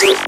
Music.